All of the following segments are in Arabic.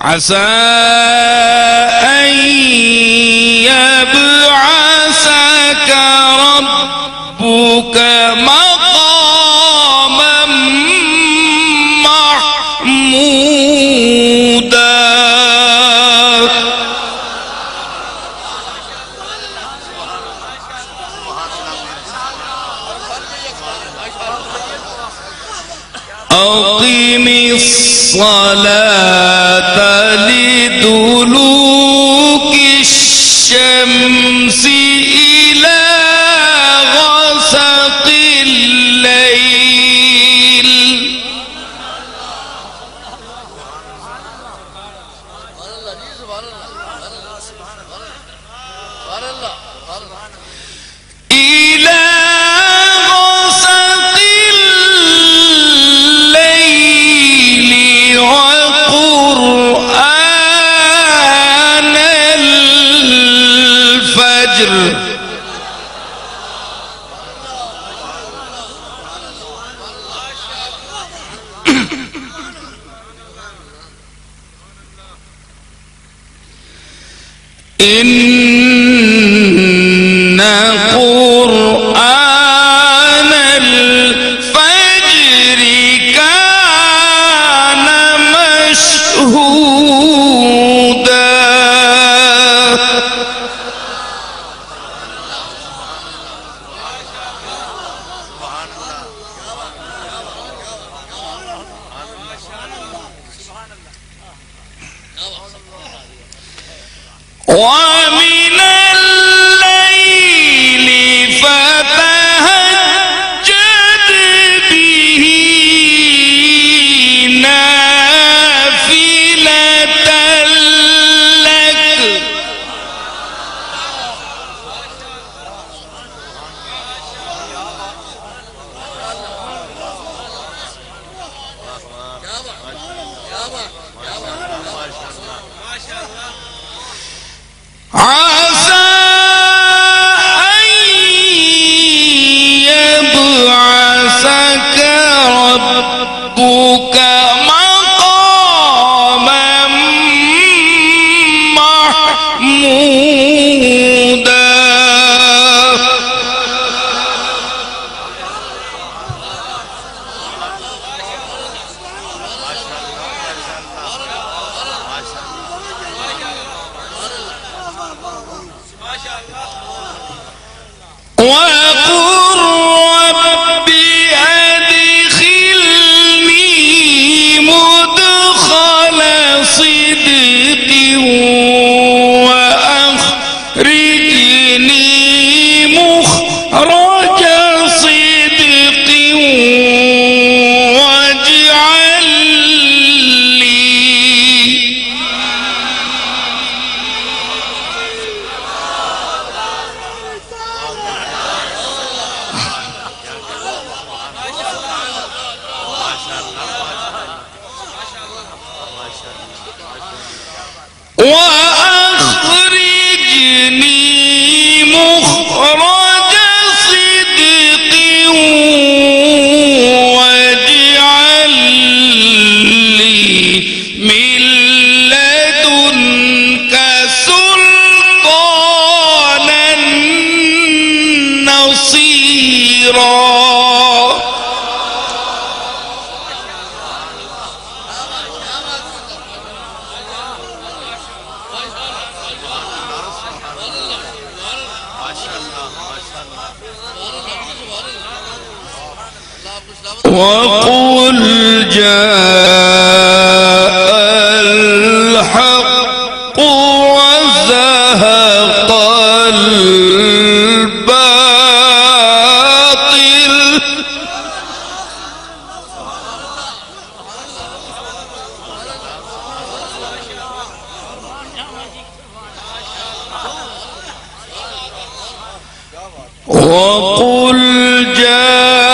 عسى الصلاة لدلوك in Swami. وقول One. وقل جاء الحق وزهق الباطل وقل جاء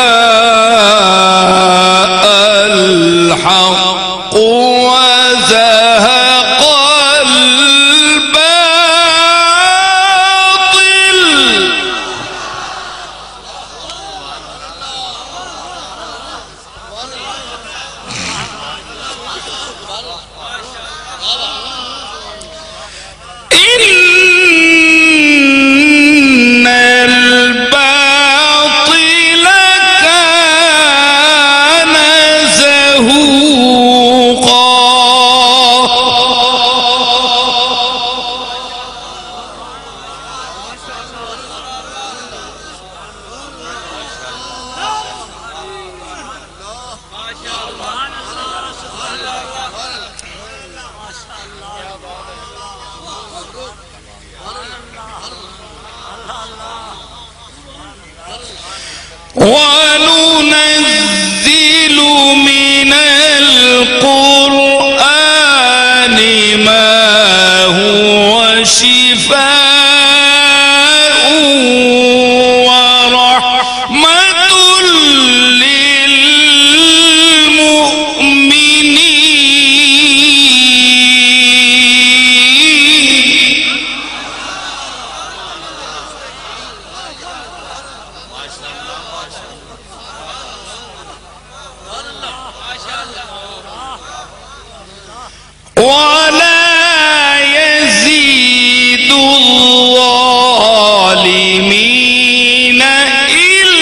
وننزل من القرآن إلا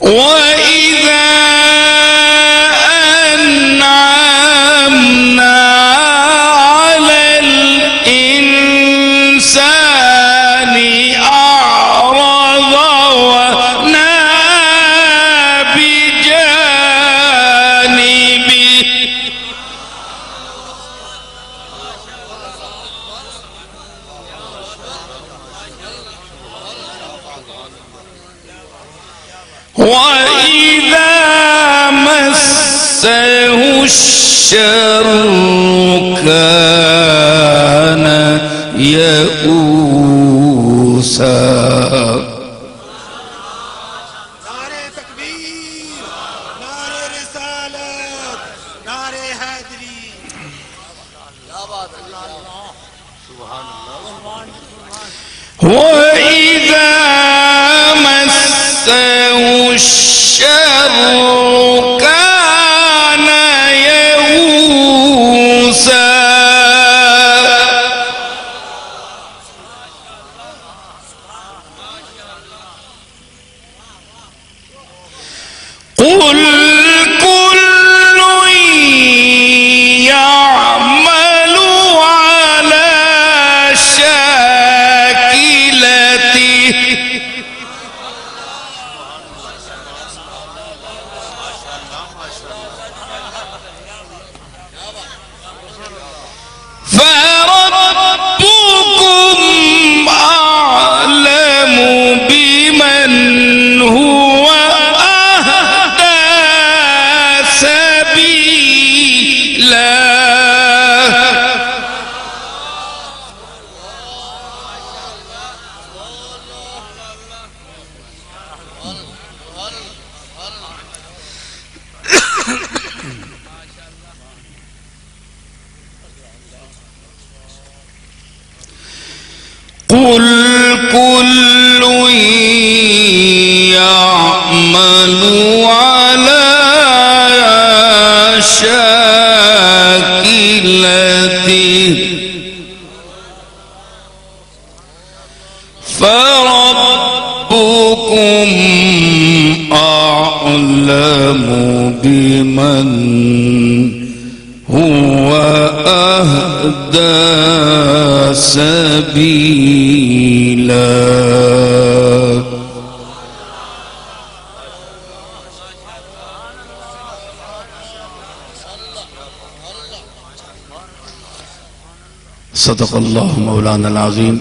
وإذا مسه الشر كان يئوسا وإذا مسه الشر كان قل قل كل يعمل على شاكلته فربكم أعلم بمن أهدى سبيلا. صدق الله مولانا العظيم.